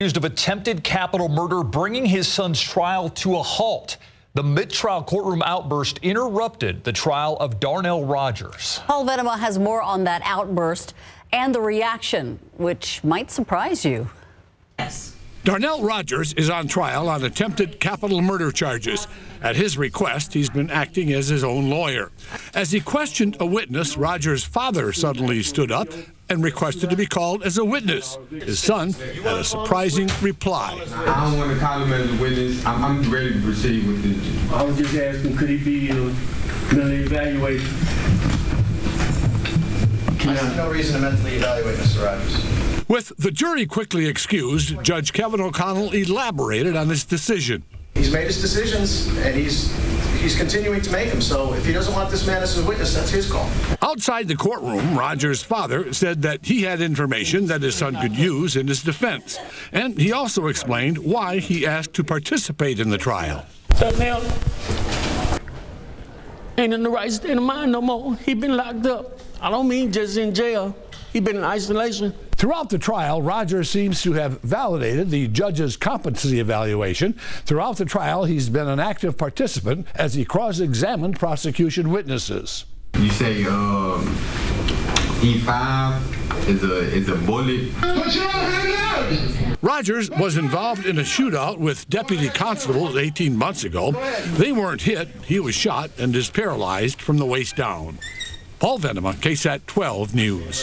Accused of attempted capital murder, bringing his son's trial to a halt. The mid-trial courtroom outburst interrupted the trial of Darnell Rogers. Paul Venema has more on that outburst and the reaction, which might surprise you. Yes. Darnell Rogers is on trial on attempted capital murder charges. At his request, he's been acting as his own lawyer. As he questioned a witness, Rogers' father suddenly stood up and requested to be called as a witness. His son had a surprising reply. I don't want to call him as a witness. I'm, I'm ready to proceed with this. I was just asking, could he be uh, mentally evaluated? I see no reason to mentally evaluate Mr. Rogers. With the jury quickly excused, Judge Kevin O'Connell elaborated on his decision. He's made his decisions, and he's he's continuing to make them. So if he doesn't want this man as a witness, that's his call. Outside the courtroom, Rogers' father said that he had information that his son could use in his defense. And he also explained why he asked to participate in the trial. So now, ain't in the right state of mind no more. He been locked up. I don't mean just in jail. He's been in isolation. Throughout the trial, Rogers seems to have validated the judge's competency evaluation. Throughout the trial, he's been an active participant as he cross-examined prosecution witnesses. You say um, E5 is a is a bullet. Rogers was involved in a shootout with deputy constables 18 months ago. They weren't hit. He was shot and is paralyzed from the waist down. Paul Venema, KSAT 12 News.